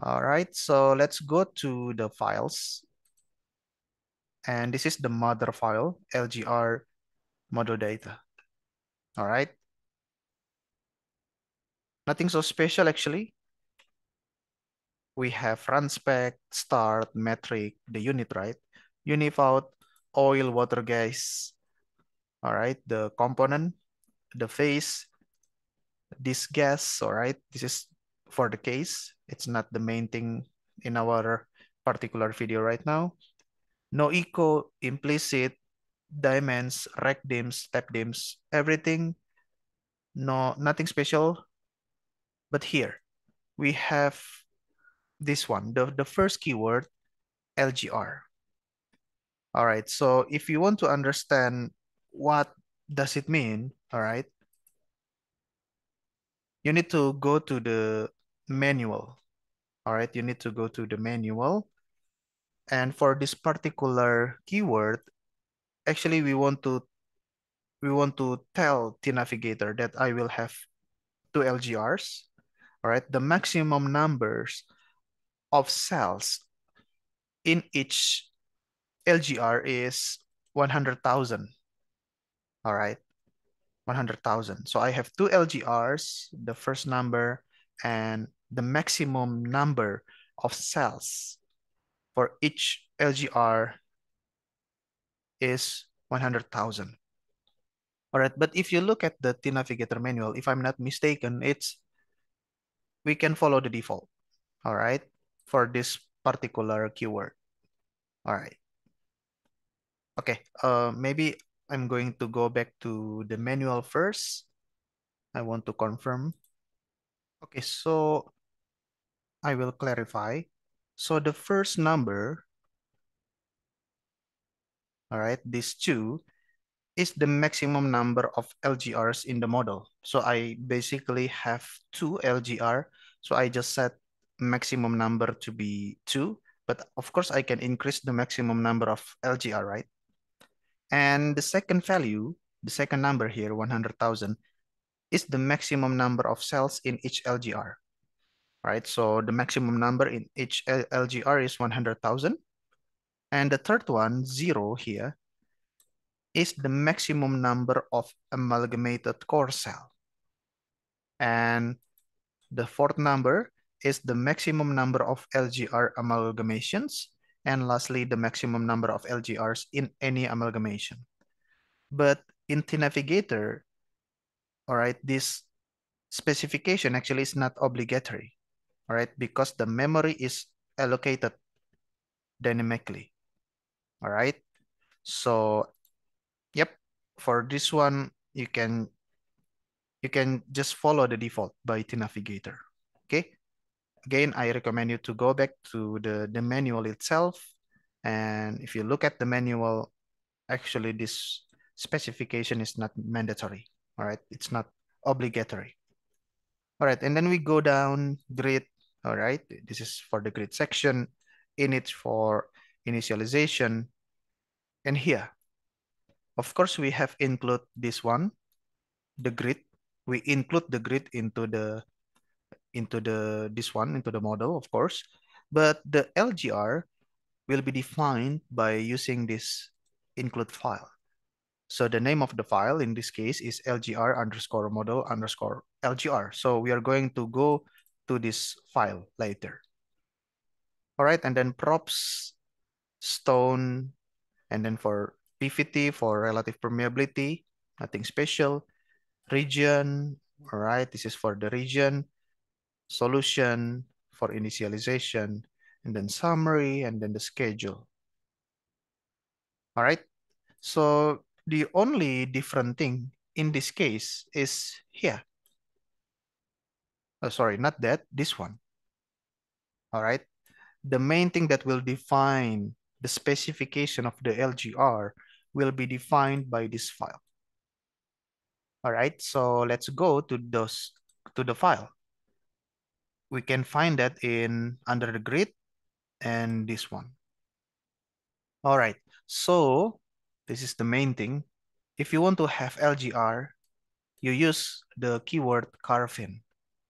All right, so let's go to the files. And this is the mother file, LGR model data. All right. Nothing so special actually. We have run spec, start, metric, the unit, right? Unif oil, water, gas. All right, the component, the phase, this gas, all right? This is for the case. It's not the main thing in our particular video right now. No echo, implicit, DIMENS, rec dims, step dims, everything. No, nothing special. But here we have this one, the, the first keyword, LGR. All right, so if you want to understand what does it mean, all right, you need to go to the manual. All right, you need to go to the manual. And for this particular keyword, actually we want to we want to tell the navigator that I will have two LGRs, all right? The maximum numbers of cells in each LGR is 100,000, all right? 100,000. So I have two LGRs, the first number and the maximum number of cells for each LGR is 100,000. All right, but if you look at the T-Navigator manual, if I'm not mistaken, it's, we can follow the default, all right, for this particular keyword. All right. Okay, uh, maybe I'm going to go back to the manual first. I want to confirm. Okay, so I will clarify. So the first number, all right, these two, is the maximum number of LGRs in the model. So I basically have two LGR. So I just set maximum number to be two, but of course I can increase the maximum number of LGR, right? And the second value, the second number here, 100,000, is the maximum number of cells in each LGR, right? So the maximum number in each LGR is 100,000. And the third one, zero here, is the maximum number of amalgamated core cell. And the fourth number is the maximum number of LGR amalgamations. And lastly, the maximum number of LGRs in any amalgamation. But in T-Navigator, all right, this specification actually is not obligatory, all right, because the memory is allocated dynamically, all right? So Yep, for this one, you can you can just follow the default by T-Navigator, okay? Again, I recommend you to go back to the, the manual itself. And if you look at the manual, actually this specification is not mandatory, all right? It's not obligatory. All right, and then we go down grid, all right? This is for the grid section, init for initialization. And here, of course, we have include this one, the grid. We include the grid into the into the this one into the model, of course. But the LGR will be defined by using this include file. So the name of the file in this case is lgr underscore model underscore lgr. So we are going to go to this file later. All right, and then props, stone, and then for PVT for relative permeability, nothing special. Region, all right, this is for the region. Solution for initialization, and then summary, and then the schedule. All right, so the only different thing in this case is here. Oh, sorry, not that, this one. All right, the main thing that will define the specification of the LGR will be defined by this file. All right, so let's go to those to the file. We can find that in under the grid and this one. All right, so this is the main thing. If you want to have LGR, you use the keyword CARFIN.